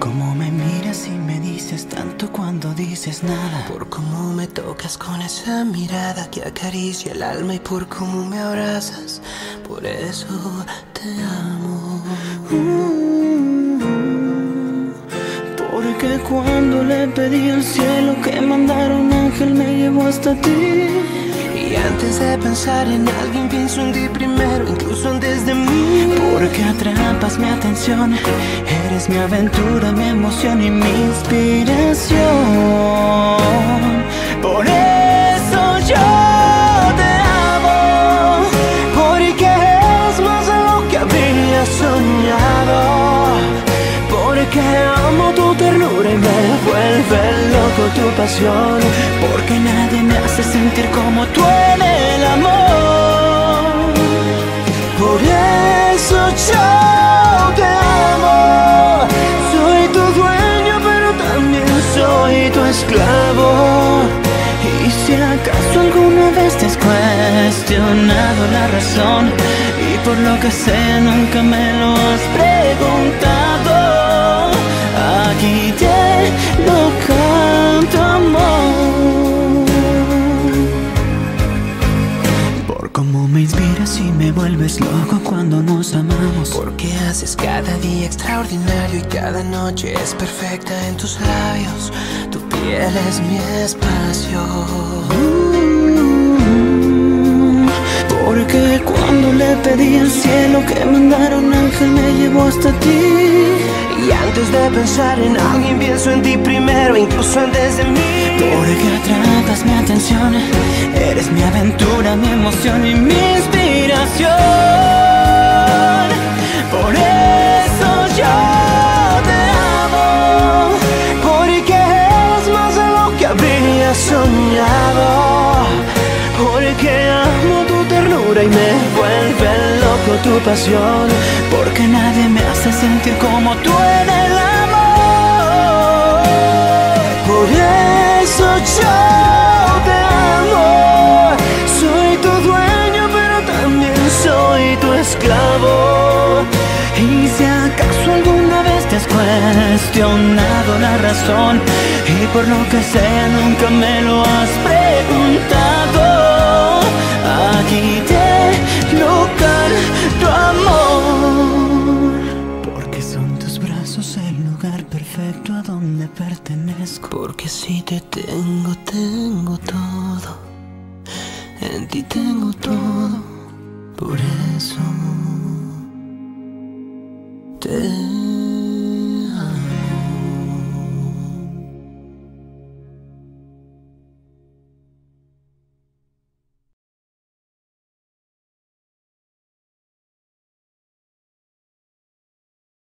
cómo me miras y me dices tanto cuando dices nada. Por cómo me tocas con esa mirada que acaricia el alma y por cómo me abrazas. Por eso te amo. porque cuando le pedí al cielo que mandara un ángel me llevó hasta ti. Y antes de pensar en alguien pienso en ti primero, incluso antes de mí. Porque atrapas mi atención, eres mi aventura, mi emoción y mi inspiración. Por eso yo te amo, porque es más de lo que había soñado. Porque amo tu ternura y me vuelve loco tu pasión. porque hace sentir como tú en el amor. Por eso yo te amo. Soy tu dueño, pero también soy tu esclavo. Y si acaso alguna vez te has cuestionado la razón y por lo que sé nunca me lo has preguntado, cómo me inspiras y me vuelves loco cuando nos amamos. Porque haces cada día extraordinario y cada noche es perfecta en tus labios. Tu piel es mi espacio. Porque cuando le pedí al cielo que mandara un ángel me llevó hasta ti. Y antes de pensar en alguien pienso en ti primero, incluso antes de mí. Porque mi atención, eres mi aventura, mi emoción y mi inspiración. Por eso yo te amo, Porque es más de lo que habría soñado. Porque amo tu ternura y me vuelve loco tu pasión. porque nadie me hace sentir como tú en el amor. Esclavo. Y si acaso alguna vez te has cuestionado la razón y por lo que sea nunca me lo has preguntado, aquí te lo canto amor. Porque son tus brazos el lugar perfecto a donde pertenezco. Porque si te tengo, tengo todo. En ti tengo todo. Por eso te